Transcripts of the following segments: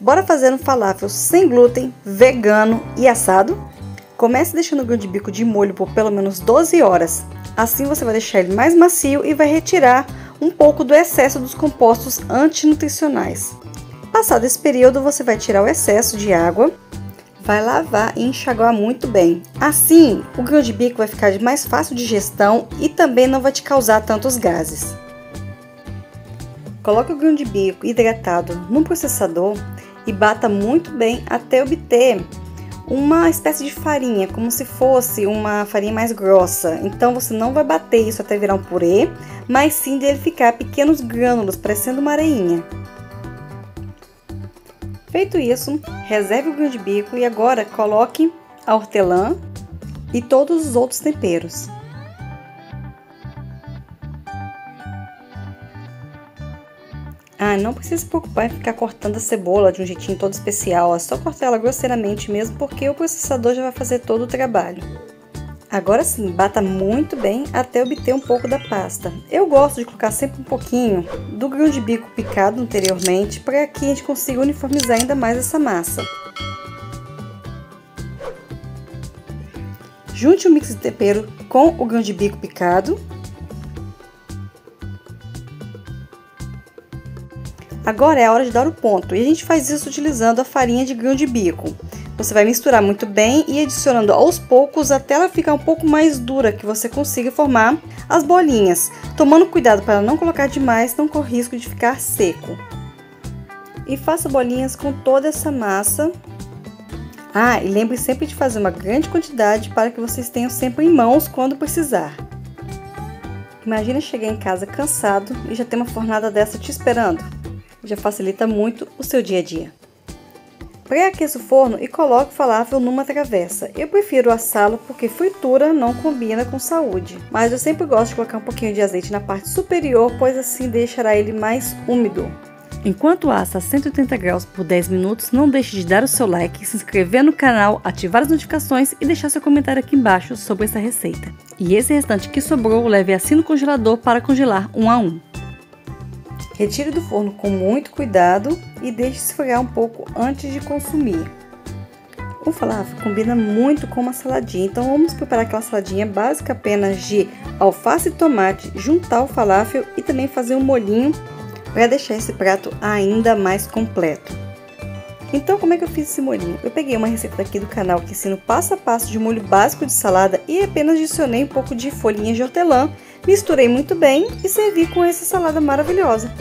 Bora fazer um falafel sem glúten, vegano e assado? Comece deixando o grão de bico de molho por pelo menos 12 horas. Assim você vai deixar ele mais macio e vai retirar um pouco do excesso dos compostos antinutricionais. Passado esse período, você vai tirar o excesso de água, vai lavar e enxaguar muito bem. Assim, o grão de bico vai ficar de mais fácil digestão e também não vai te causar tantos gases. Coloque o grão de bico hidratado no processador e bata muito bem até obter uma espécie de farinha, como se fosse uma farinha mais grossa. Então você não vai bater isso até virar um purê, mas sim dele ficar pequenos grânulos, parecendo uma areinha. Feito isso, reserve o grão de bico e agora coloque a hortelã e todos os outros temperos. Ah, não precisa se preocupar em ficar cortando a cebola de um jeitinho todo especial, é só cortar ela grosseiramente mesmo porque o processador já vai fazer todo o trabalho. Agora sim, bata muito bem até obter um pouco da pasta. Eu gosto de colocar sempre um pouquinho do grão de bico picado anteriormente para que a gente consiga uniformizar ainda mais essa massa. Junte o mix de tempero com o grão de bico picado Agora é a hora de dar o ponto e a gente faz isso utilizando a farinha de grão de bico. Você vai misturar muito bem e adicionando aos poucos até ela ficar um pouco mais dura, que você consiga formar as bolinhas. Tomando cuidado para não colocar demais, não corre risco de ficar seco. E faça bolinhas com toda essa massa. Ah, e lembre sempre de fazer uma grande quantidade para que vocês tenham sempre em mãos quando precisar. Imagina chegar em casa cansado e já ter uma fornada dessa te esperando já facilita muito o seu dia a dia. Pré-aqueça o forno e coloque o falafel numa travessa. Eu prefiro assá-lo porque fritura não combina com saúde, mas eu sempre gosto de colocar um pouquinho de azeite na parte superior, pois assim deixará ele mais úmido. Enquanto assa a 180 graus por 10 minutos, não deixe de dar o seu like, se inscrever no canal, ativar as notificações e deixar seu comentário aqui embaixo sobre essa receita. E esse restante que sobrou, leve assim no congelador para congelar um a um. Retire do forno com muito cuidado e deixe esfriar um pouco antes de consumir. O falafel combina muito com uma saladinha, então vamos preparar aquela saladinha básica apenas de alface e tomate, juntar o falafel e também fazer um molhinho para deixar esse prato ainda mais completo. Então, como é que eu fiz esse molhinho? Eu peguei uma receita aqui do canal que ensina passo a passo de molho básico de salada e apenas adicionei um pouco de folhinhas de hortelã, misturei muito bem e servi com essa salada maravilhosa.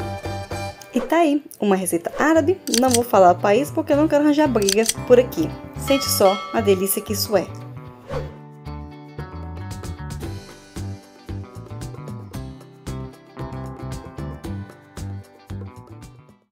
E tá aí, uma receita árabe, não vou falar o país porque eu não quero arranjar briga por aqui. Sente só a delícia que isso é.